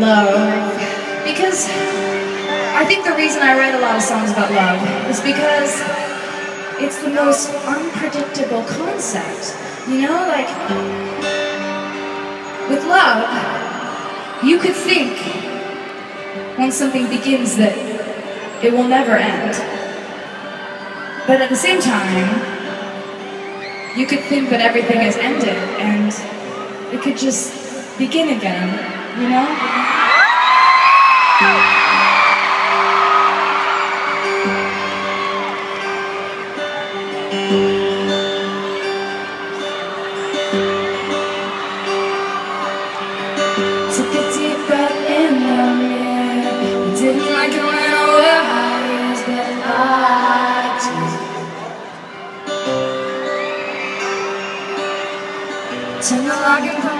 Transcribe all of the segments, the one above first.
love. Because I think the reason I write a lot of songs about love is because it's the most unpredictable concept. You know, like, with love, you could think once something begins that it will never end. But at the same time, you could think that everything has ended and it could just begin again, you know? Took a deep breath in the mirror Didn't like it when I wear high heels But I liked it Turn the lock and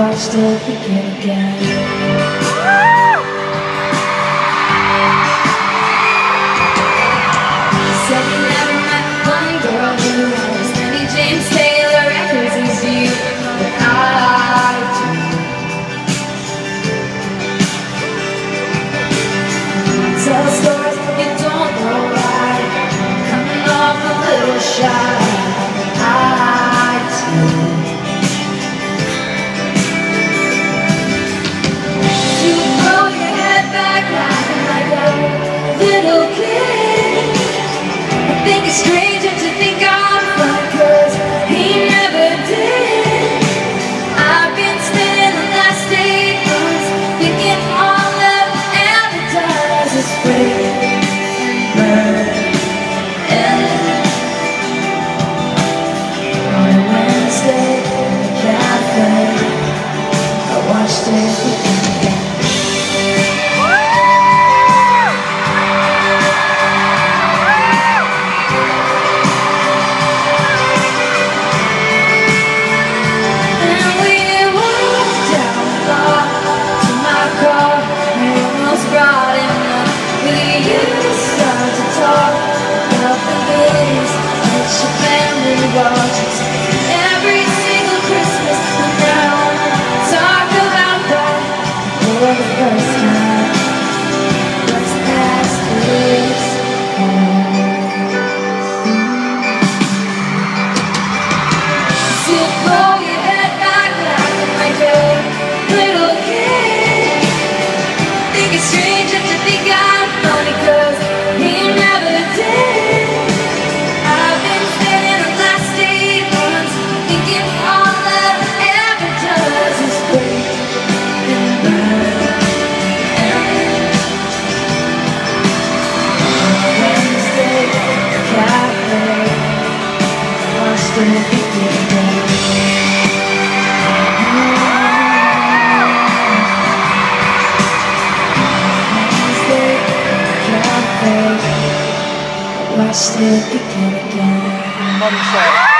I'll still begin again. got Watch it again again.